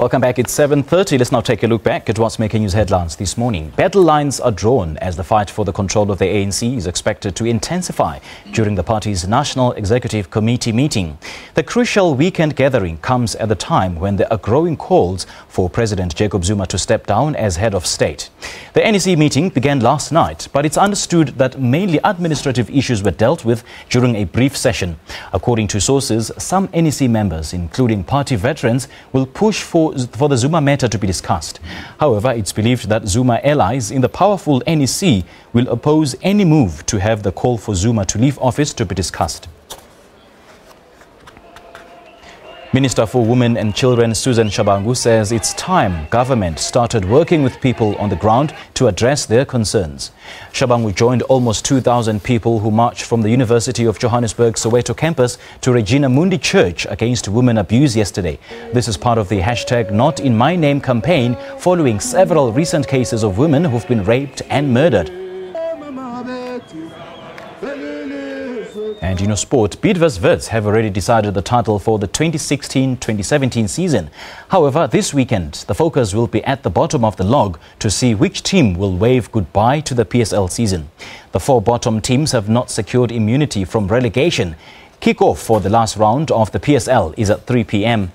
Welcome back. It's 7.30. Let's now take a look back at what's making news headlines this morning. Battle lines are drawn as the fight for the control of the ANC is expected to intensify during the party's National Executive Committee meeting. The crucial weekend gathering comes at the time when there are growing calls for President Jacob Zuma to step down as head of state. The NEC meeting began last night, but it's understood that mainly administrative issues were dealt with during a brief session. According to sources, some NEC members, including party veterans, will push for for, the Zuma matter to be discussed. However, it's believed that Zuma allies in the powerful NEC will oppose any move to have the call for Zuma to leave office to be discussed. Minister for Women and Children Susan Shabangu says it's time government started working with people on the ground to address their concerns. Shabangu joined almost 2,000 people who marched from the University of Johannesburg Soweto campus to Regina Mundi Church against women abuse yesterday. This is part of the hashtag Not In My Name campaign following several recent cases of women who've been raped and murdered. And you know, sport, Bidvest Wits have already decided the title for the 2016-2017 season. However, this weekend, the focus will be at the bottom of the log to see which team will wave goodbye to the PSL season. The four bottom teams have not secured immunity from relegation. Kick-off for the last round of the PSL is at 3 p.m.